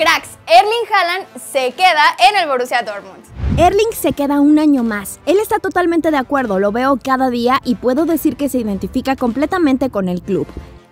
Cracks, Erling Haaland se queda en el Borussia Dortmund. Erling se queda un año más. Él está totalmente de acuerdo, lo veo cada día y puedo decir que se identifica completamente con el club.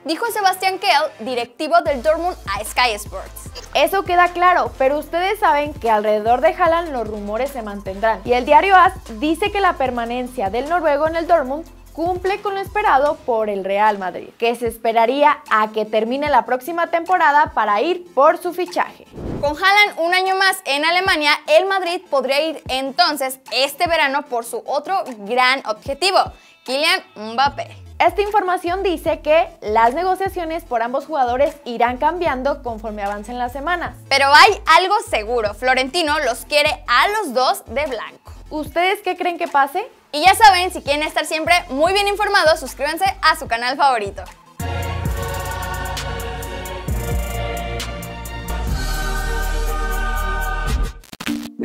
Dijo Sebastián Kehl, directivo del Dortmund a Sky Sports. Eso queda claro, pero ustedes saben que alrededor de Haaland los rumores se mantendrán. Y el diario AS dice que la permanencia del noruego en el Dortmund cumple con lo esperado por el Real Madrid, que se esperaría a que termine la próxima temporada para ir por su fichaje. Con Haaland un año más en Alemania, el Madrid podría ir entonces este verano por su otro gran objetivo, Kylian Mbappé. Esta información dice que las negociaciones por ambos jugadores irán cambiando conforme avancen las semanas. Pero hay algo seguro, Florentino los quiere a los dos de blanco. ¿Ustedes qué creen que pase? Y ya saben, si quieren estar siempre muy bien informados, suscríbanse a su canal favorito.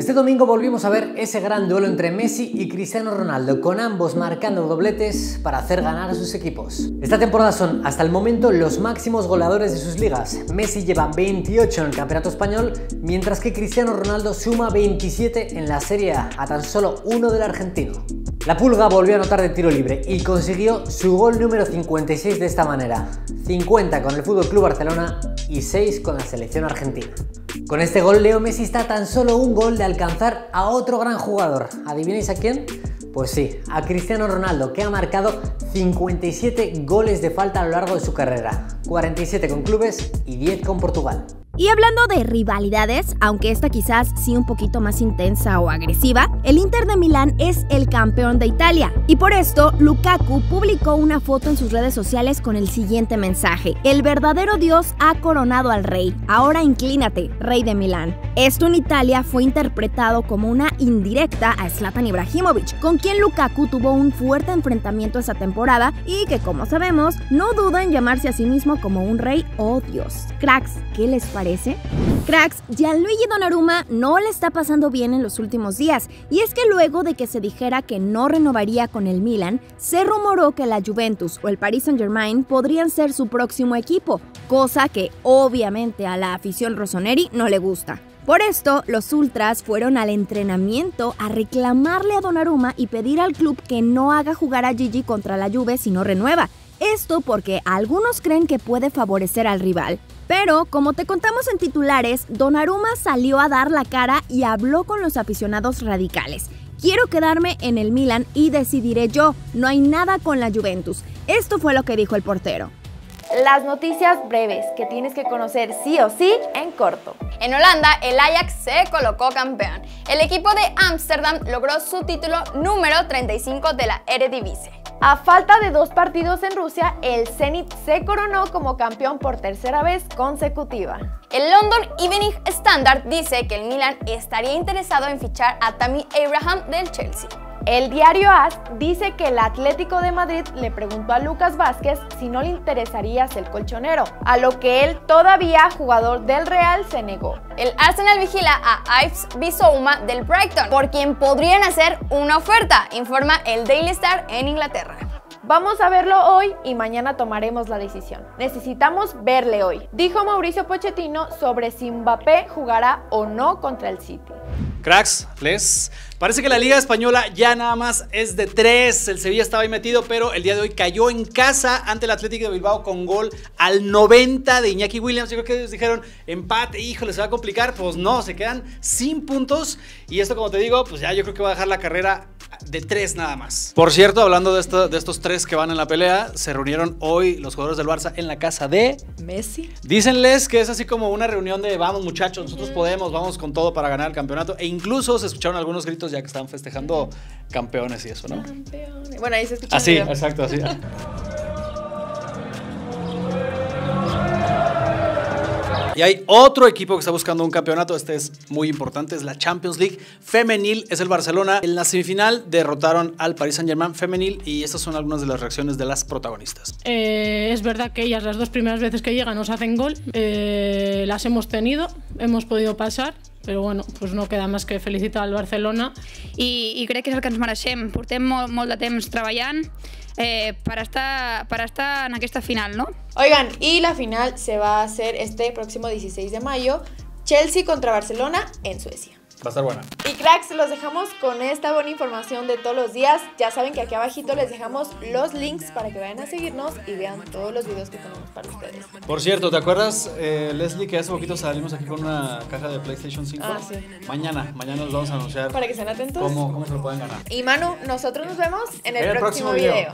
Este domingo volvimos a ver ese gran duelo entre Messi y Cristiano Ronaldo, con ambos marcando dobletes para hacer ganar a sus equipos. Esta temporada son hasta el momento los máximos goleadores de sus ligas. Messi lleva 28 en el Campeonato Español, mientras que Cristiano Ronaldo suma 27 en la Serie A, a tan solo uno del argentino. La Pulga volvió a anotar de tiro libre y consiguió su gol número 56 de esta manera, 50 con el FC Barcelona y 6 con la selección argentina. Con este gol Leo Messi está tan solo un gol de alcanzar a otro gran jugador. ¿Adivináis a quién? Pues sí, a Cristiano Ronaldo, que ha marcado 57 goles de falta a lo largo de su carrera, 47 con clubes y 10 con Portugal. Y hablando de rivalidades, aunque esta quizás sí un poquito más intensa o agresiva, el Inter de Milán es el campeón de Italia. Y por esto, Lukaku publicó una foto en sus redes sociales con el siguiente mensaje. El verdadero Dios ha coronado al rey. Ahora inclínate, rey de Milán. Esto en Italia fue interpretado como una indirecta a Zlatan Ibrahimovic, con quien Lukaku tuvo un fuerte enfrentamiento esa temporada y que como sabemos, no duda en llamarse a sí mismo como un rey o Dios. Cracks, ¿qué les parece? Cracks, Gianluigi Donnarumma no le está pasando bien en los últimos días, y es que luego de que se dijera que no renovaría con el Milan, se rumoró que la Juventus o el Paris Saint-Germain podrían ser su próximo equipo, cosa que obviamente a la afición rossoneri no le gusta. Por esto, los Ultras fueron al entrenamiento a reclamarle a Donnarumma y pedir al club que no haga jugar a Gigi contra la Juve si no renueva. Esto porque algunos creen que puede favorecer al rival. Pero, como te contamos en titulares, Donnarumma salió a dar la cara y habló con los aficionados radicales. Quiero quedarme en el Milan y decidiré yo, no hay nada con la Juventus. Esto fue lo que dijo el portero. Las noticias breves que tienes que conocer sí o sí en corto. En Holanda, el Ajax se colocó campeón. El equipo de Ámsterdam logró su título número 35 de la Eredivisie. A falta de dos partidos en Rusia, el Zenit se coronó como campeón por tercera vez consecutiva. El London Evening Standard dice que el Milan estaría interesado en fichar a Tammy Abraham del Chelsea. El diario AS dice que el Atlético de Madrid le preguntó a Lucas Vázquez si no le interesaría ser colchonero, a lo que él, todavía jugador del Real, se negó. El Arsenal vigila a Ives Bissouma del Brighton, por quien podrían hacer una oferta, informa el Daily Star en Inglaterra. Vamos a verlo hoy y mañana tomaremos la decisión. Necesitamos verle hoy, dijo Mauricio Pochettino sobre si Mbappé jugará o no contra el City. Cracks, les Parece que la Liga Española ya nada más es de tres. El Sevilla estaba ahí metido, pero el día de hoy cayó en casa ante el Atlético de Bilbao con gol al 90 de Iñaki Williams. Yo creo que ellos dijeron empate, híjole, se va a complicar. Pues no, se quedan sin puntos. Y esto, como te digo, pues ya yo creo que va a dejar la carrera de tres nada más. Por cierto, hablando de, de estos tres que van en la pelea, se reunieron hoy los jugadores del Barça en la casa de Messi. Dícenles que es así como una reunión de vamos muchachos, nosotros podemos, vamos con todo para ganar el campeonato. E incluso se escucharon algunos gritos ya que están festejando campeones y eso, ¿no? Campeones. Bueno, ahí se escucha. Así, exacto, así. Y hay otro equipo que está buscando un campeonato, este es muy importante, es la Champions League femenil, es el Barcelona. En la semifinal derrotaron al Paris Saint Germain femenil y estas son algunas de las reacciones de las protagonistas. Eh, es verdad que ellas las dos primeras veces que llegan nos hacen gol, eh, las hemos tenido, hemos podido pasar, però bueno, pues no queda més que felicitar al Barcelona. I, i crec que és el que ens mereixem. Portem molt, molt de temps treballant eh, per, estar, per estar en aquesta final, ¿no? Oigan, y la final se va a hacer este próximo 16 de mayo Chelsea contra Barcelona en Suecia. Va a estar buena. Y cracks, los dejamos con esta buena información de todos los días. Ya saben que aquí abajito les dejamos los links para que vayan a seguirnos y vean todos los videos que tenemos para ustedes. Por cierto, ¿te acuerdas, eh, Leslie, que hace poquito salimos aquí con una caja de PlayStation 5? Ah, sí. Mañana, mañana nos vamos a anunciar Para que estén atentos. cómo, cómo se lo pueden ganar. Y Manu, nosotros nos vemos en el, próximo, próximo video. video.